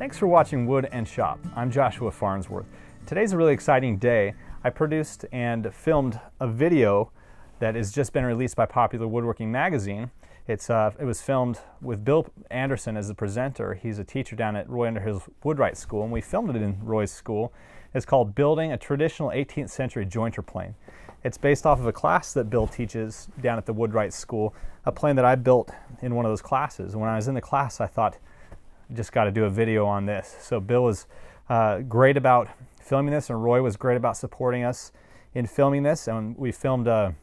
Thanks for watching Wood and Shop. I'm Joshua Farnsworth. Today's a really exciting day. I produced and filmed a video that has just been released by Popular Woodworking Magazine. It's, uh, it was filmed with Bill Anderson as the presenter. He's a teacher down at Roy Underhill's Woodwright School, and we filmed it in Roy's school. It's called Building a Traditional 18th Century Jointer Plane. It's based off of a class that Bill teaches down at the Woodwright School, a plane that I built in one of those classes. When I was in the class, I thought, just got to do a video on this. So Bill was uh, great about filming this, and Roy was great about supporting us in filming this. And we filmed a,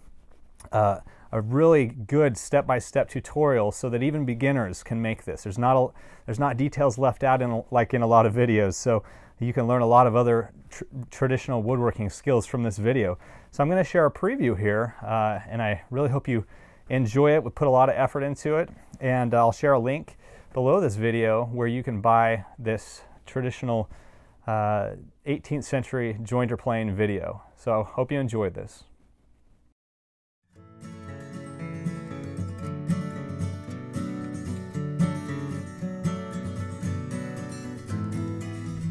a, a really good step-by-step tutorial so that even beginners can make this. There's not a, there's not details left out in like in a lot of videos, so you can learn a lot of other tr traditional woodworking skills from this video. So I'm going to share a preview here, uh, and I really hope you enjoy it. We put a lot of effort into it, and I'll share a link below this video where you can buy this traditional uh, 18th century jointer plane video. So hope you enjoyed this.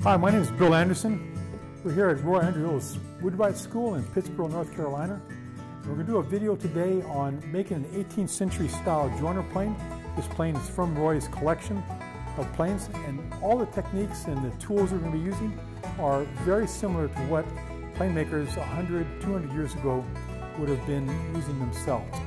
Hi, my name is Bill Anderson. We're here at Roy Underhill's Woodwright School in Pittsboro, North Carolina. We're going to do a video today on making an 18th century style jointer plane this plane is from Roy's collection of planes and all the techniques and the tools we're going to be using are very similar to what plane makers 100, 200 years ago would have been using themselves.